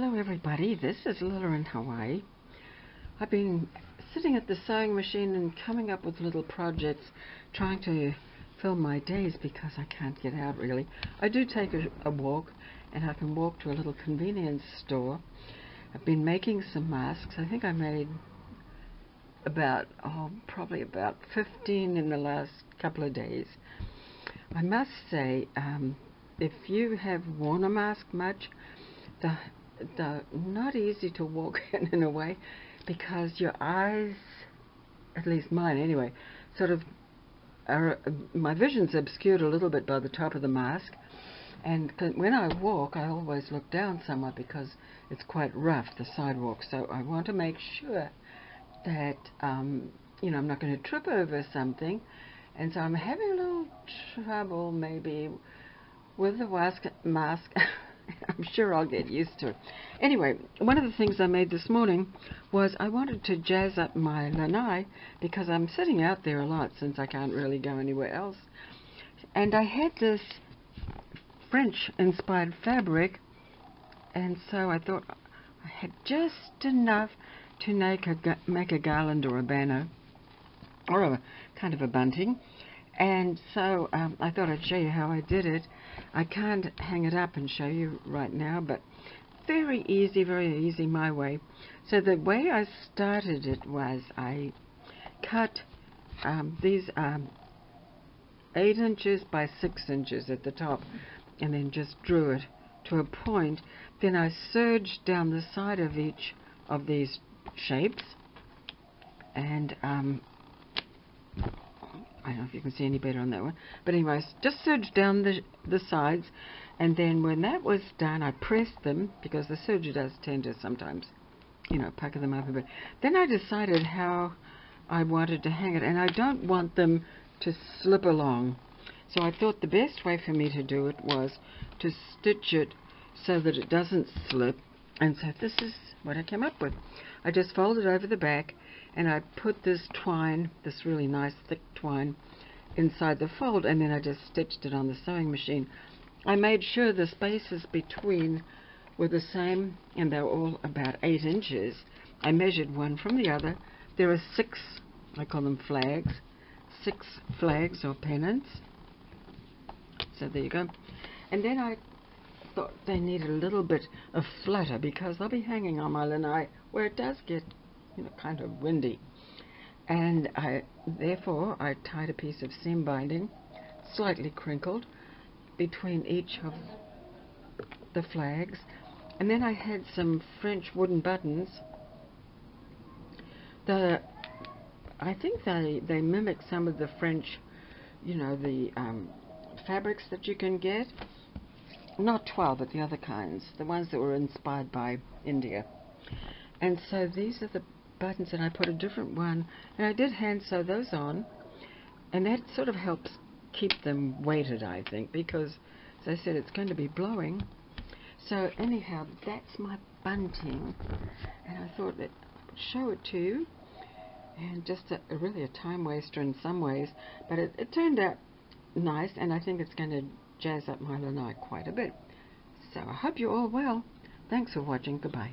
Hello everybody, this is Lilla in Hawaii. I've been sitting at the sewing machine and coming up with little projects, trying to fill my days because I can't get out really. I do take a, a walk and I can walk to a little convenience store. I've been making some masks. I think I made about, oh, probably about 15 in the last couple of days. I must say, um, if you have worn a mask much, the the not easy to walk in in a way because your eyes, at least mine anyway, sort of are, my vision's obscured a little bit by the top of the mask. And when I walk, I always look down somewhat because it's quite rough, the sidewalk. So I want to make sure that, um, you know, I'm not going to trip over something. And so I'm having a little trouble maybe with the mask. mask I'm sure I'll get used to it. Anyway, one of the things I made this morning was I wanted to jazz up my lanai because I'm sitting out there a lot since I can't really go anywhere else. And I had this French-inspired fabric, and so I thought I had just enough to make a, make a garland or a banner, or a kind of a bunting. And so um, I thought I'd show you how I did it. I can't hang it up and show you right now, but very easy, very easy my way. So the way I started it was I cut um, these um, 8 inches by 6 inches at the top and then just drew it to a point. Then I serged down the side of each of these shapes and um, I don't know if you can see any better on that one. But anyways, just serge down the, the sides. And then when that was done, I pressed them, because the serger does tend to sometimes, you know, pucker them up a bit. Then I decided how I wanted to hang it. And I don't want them to slip along. So I thought the best way for me to do it was to stitch it so that it doesn't slip. And so this is what I came up with. I just folded it over the back and I put this twine, this really nice thick twine, inside the fold and then I just stitched it on the sewing machine. I made sure the spaces between were the same and they were all about 8 inches. I measured one from the other. There are six, I call them flags, six flags or pennants. So there you go. And then I thought they need a little bit of flutter because they'll be hanging on my lanai where it does get you know, kind of windy. And I, therefore, I tied a piece of seam binding, slightly crinkled, between each of the flags. And then I had some French wooden buttons. The, I think they, they mimic some of the French, you know, the um, fabrics that you can get. Not toile, but the other kinds, the ones that were inspired by India. And so these are the buttons and I put a different one. And I did hand sew those on and that sort of helps keep them weighted I think because as I said it's going to be blowing. So anyhow that's my bunting and I thought that I would show it to you. And just a, a really a time waster in some ways but it, it turned out nice and I think it's going to jazz up my lanai quite a bit. So I hope you're all well. Thanks for watching. Goodbye